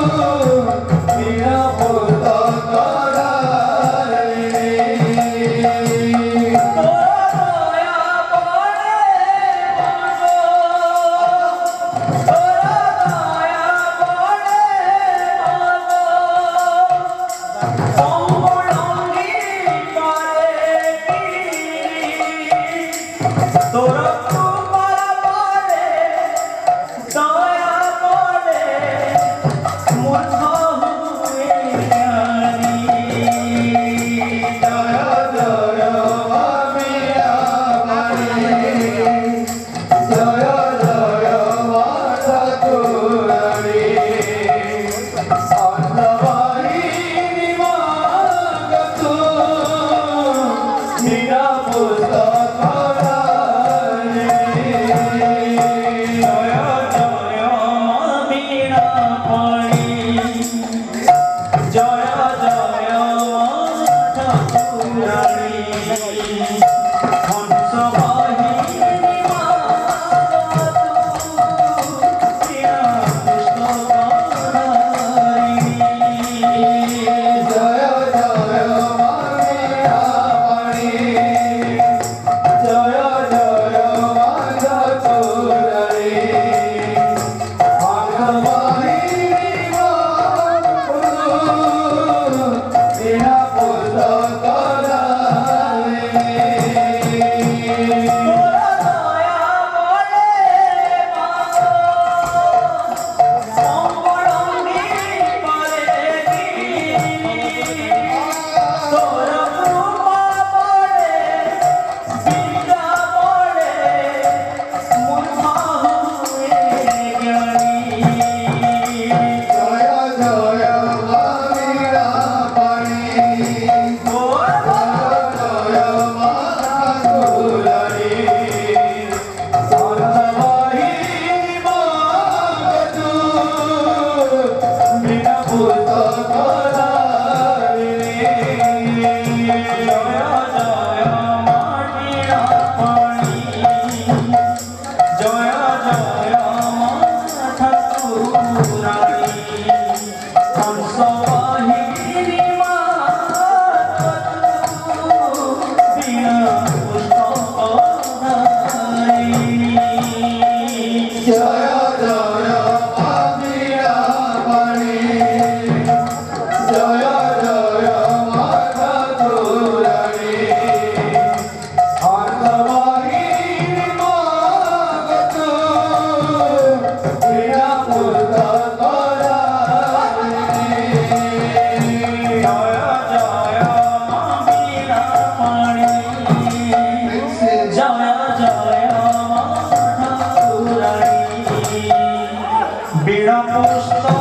oh. Mira, postal.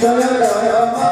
Jaya Jaya